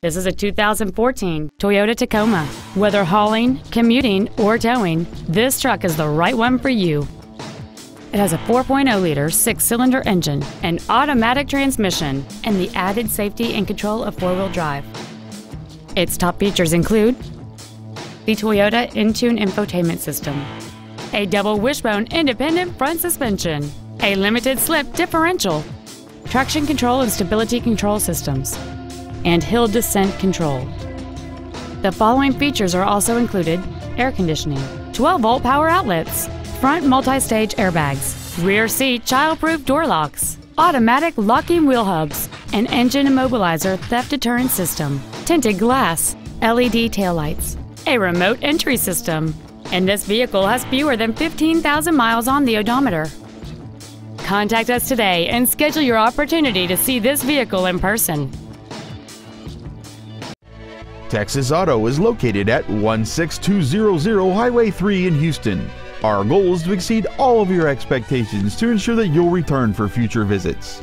This is a 2014 Toyota Tacoma. Whether hauling, commuting, or towing, this truck is the right one for you. It has a 4.0-liter six-cylinder engine, an automatic transmission, and the added safety and control of four-wheel drive. Its top features include the Toyota Entune infotainment system, a double wishbone independent front suspension, a limited slip differential, traction control and stability control systems, and hill descent control. The following features are also included air conditioning, 12 volt power outlets, front multi stage airbags, rear seat child proof door locks, automatic locking wheel hubs, an engine immobilizer theft deterrent system, tinted glass, LED taillights, a remote entry system, and this vehicle has fewer than 15,000 miles on the odometer. Contact us today and schedule your opportunity to see this vehicle in person. Texas Auto is located at 16200 Highway 3 in Houston. Our goal is to exceed all of your expectations to ensure that you'll return for future visits.